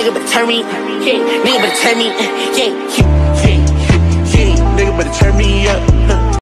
nigga better turn me, yeah, nigga better turn me, yeah, yeah, yeah, yeah, nigga better turn me up.